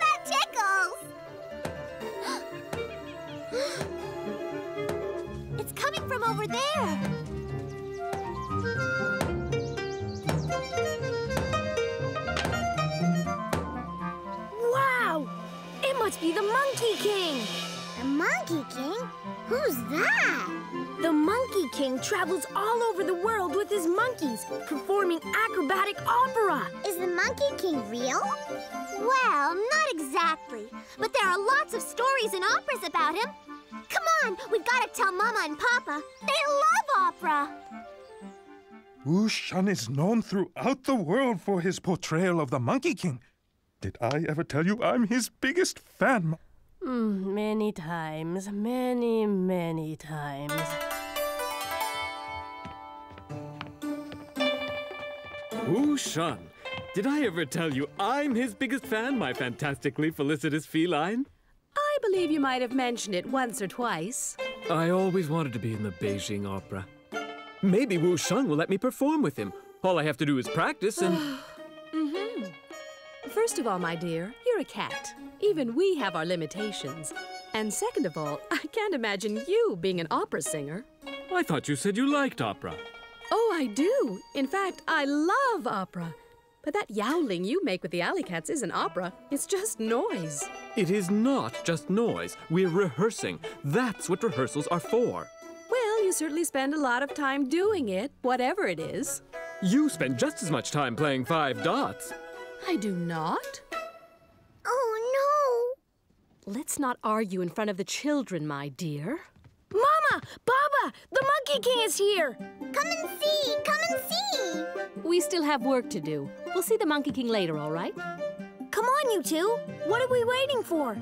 that tickles! it's coming from over there. Wow! It must be the Monkey King. The Monkey King? Who's that? The Monkey King travels all over the world with his monkeys, performing acrobatic opera. Is the Monkey King real? Well, not exactly. But there are lots of stories and operas about him. Come on, we've got to tell Mama and Papa. They love opera. Wu Shan is known throughout the world for his portrayal of the Monkey King. Did I ever tell you I'm his biggest fan? Mm, many times, many, many times. Wu Shan. Did I ever tell you I'm his biggest fan, my fantastically felicitous feline? I believe you might have mentioned it once or twice. I always wanted to be in the Beijing Opera. Maybe Wu Shan will let me perform with him. All I have to do is practice and. mm-hmm. First of all, my dear, you're a cat. Even we have our limitations. And second of all, I can't imagine you being an opera singer. I thought you said you liked opera. Oh, I do. In fact, I love opera. But that yowling you make with the alley cats isn't opera, it's just noise. It is not just noise. We're rehearsing. That's what rehearsals are for. Well, you certainly spend a lot of time doing it, whatever it is. You spend just as much time playing five dots. I do not. Let's not argue in front of the children, my dear. Mama! Baba! The Monkey King is here! Come and see! Come and see! We still have work to do. We'll see the Monkey King later, all right? Come on, you two. What are we waiting for?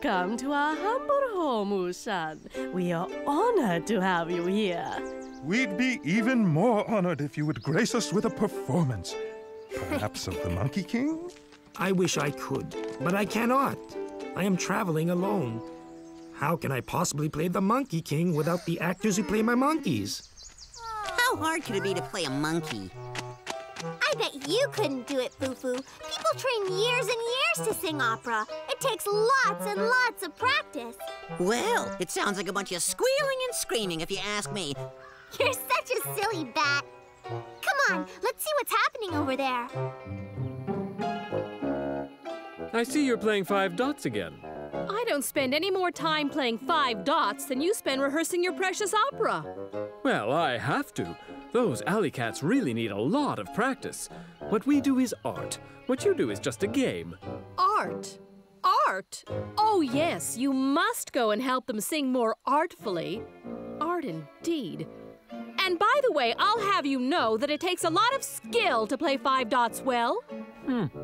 Welcome to our humble home, Wu-shan. We are honored to have you here. We'd be even more honored if you would grace us with a performance. Perhaps of the Monkey King? I wish I could, but I cannot. I am traveling alone. How can I possibly play the Monkey King without the actors who play my monkeys? How hard could it be to play a monkey? I bet you couldn't do it, Fu-Fu. People train years and years to sing opera. It takes lots and lots of practice. Well, it sounds like a bunch of squealing and screaming, if you ask me. You're such a silly bat. Come on, let's see what's happening over there. I see you're playing five dots again. I don't spend any more time playing five dots than you spend rehearsing your precious opera. Well, I have to. Those alley cats really need a lot of practice. What we do is art. What you do is just a game. Art? Art? Oh, yes, you must go and help them sing more artfully. Art indeed. And by the way, I'll have you know that it takes a lot of skill to play five dots well. Hmm.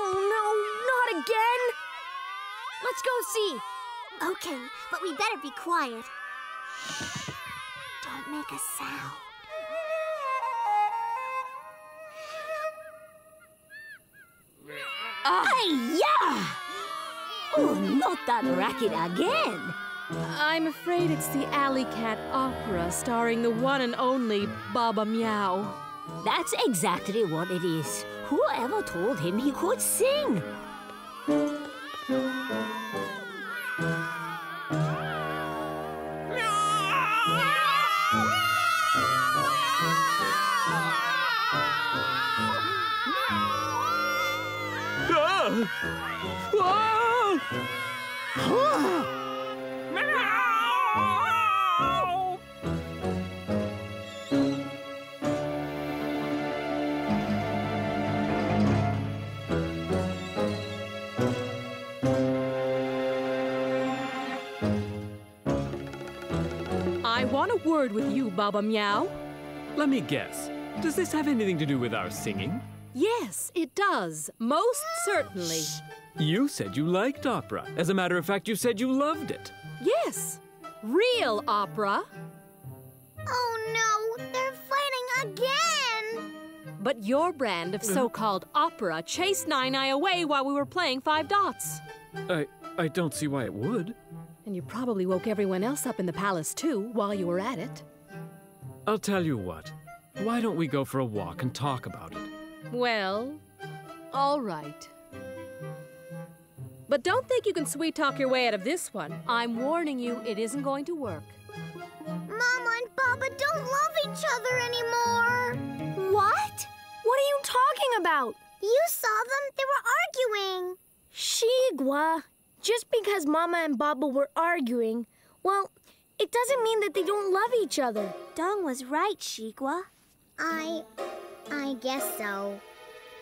Oh, no, not again! Let's go see. Okay, but we better be quiet. Don't make a sound. Hi-ya! Oh, not that racket again. I'm afraid it's the Alley Cat Opera starring the one and only Baba Miao. That's exactly what it is. Whoever told him he could sing? Want a word with you, Baba Miao. Let me guess. Does this have anything to do with our singing? Yes, it does. Most certainly. You said you liked opera. As a matter of fact, you said you loved it. Yes. Real opera. Oh no, they're fighting again! But your brand of uh-huh. so called opera chased Nine Eye away while we were playing Five Dots. I I don't see why it would. And you probably woke everyone else up in the palace too while you were at it. I'll tell you what. Why don't we go for a walk and talk about it? Well, all right. But don't think you can sweet talk your way out of this one. I'm warning you, it isn't going to work. Mama and Papa don't love each other anymore. What? What are you talking about? You saw them, they were arguing. Sheegwa. Just because Mama and Baba were arguing, well, it doesn't mean that they don't love each other. Dong was right, Sheegwa. I. I guess so.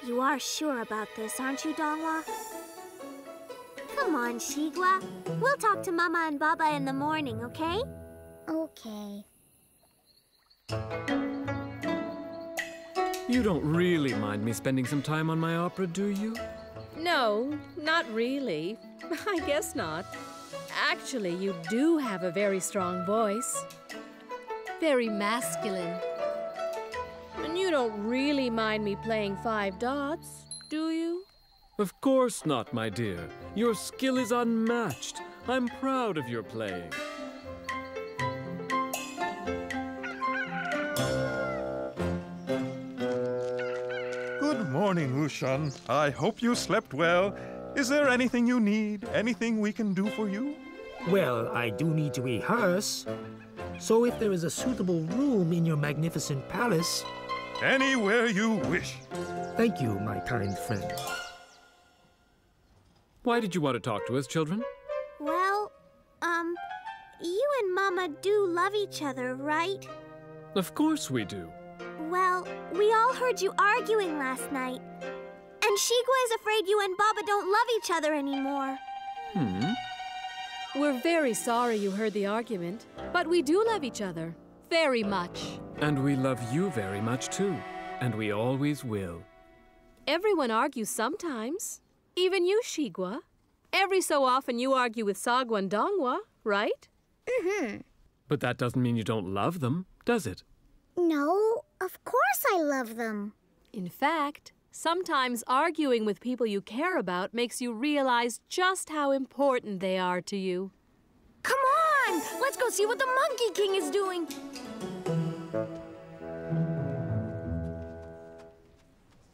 You are sure about this, aren't you, Dongwa? Come on, Sheegwa. We'll talk to Mama and Baba in the morning, okay? Okay. You don't really mind me spending some time on my opera, do you? No, not really. I guess not. Actually, you do have a very strong voice. Very masculine. And you don't really mind me playing five dots, do you? Of course not, my dear. Your skill is unmatched. I'm proud of your playing. Good morning, Wu Shan. I hope you slept well. Is there anything you need? Anything we can do for you? Well, I do need to rehearse. So if there is a suitable room in your magnificent palace, Anywhere you wish. thank you, my kind friend. Why did you want to talk to us, children? Well, um, you and Mama do love each other, right? Of course we do. Well, we all heard you arguing last night. And Sheegwa is afraid you and Baba don't love each other anymore. Hmm. We're very sorry you heard the argument, but we do love each other. Very much. And we love you very much too. And we always will. Everyone argues sometimes. Even you, Sheegwa. Every so often you argue with Sagwa and Dongwa, right? Mm-hmm. But that doesn't mean you don't love them, does it? No, of course I love them. In fact, sometimes arguing with people you care about makes you realize just how important they are to you. Come on! Let's go see what the Monkey King is doing.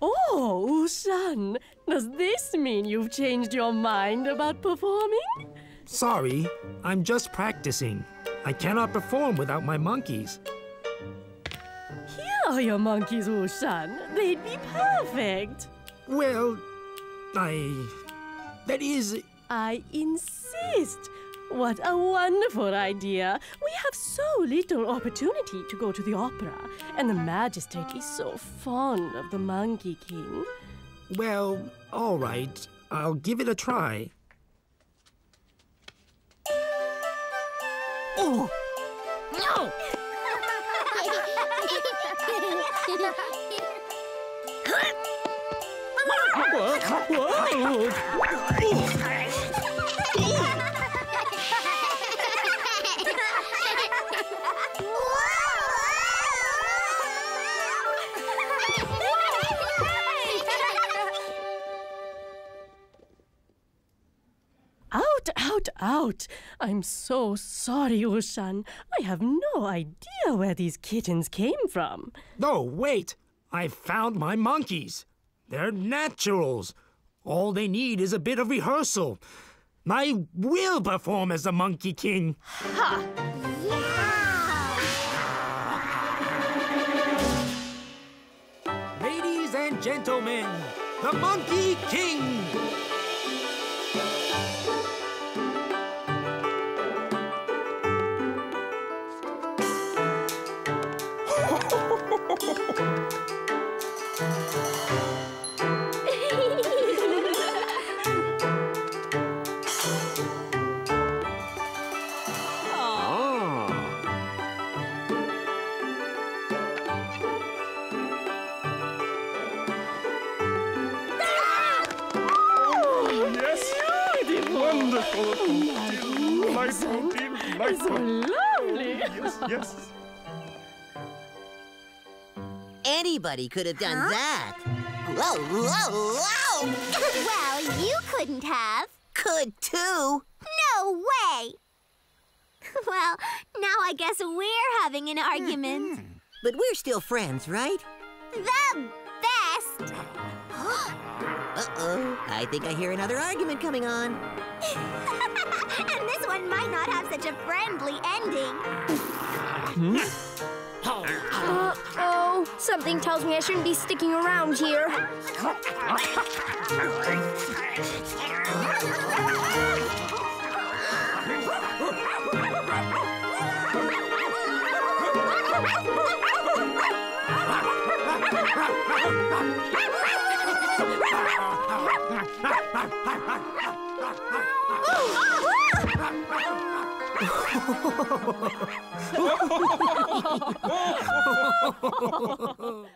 Oh, Wu Shan, does this mean you've changed your mind about performing? Sorry, I'm just practicing. I cannot perform without my monkeys. Here are your monkeys, Wu Shan. They'd be perfect. Well, I. That is. I insist. What a wonderful idea. We have so little opportunity to go to the opera, and the magistrate is so fond of the Monkey King. Well, all right. I'll give it a try. Oh, No! Out, out, out. I'm so sorry, Wu Shan. I have no idea where these kittens came from. No, wait! I found my monkeys. They're naturals. All they need is a bit of rehearsal. I will perform as the Monkey King. Ladies and gentlemen, the Monkey King! Yes, yes. Anybody could have done that. Whoa, whoa, whoa! well, you couldn't have. Could too. No way! Well, now I guess we're having an argument. Mm-hmm. But we're still friends, right? The best! Uh-oh. I think I hear another argument coming on. This one might not have such a friendly ending. Hmm? Uh-oh. Something tells me I shouldn't be sticking around here. ハハハハハ!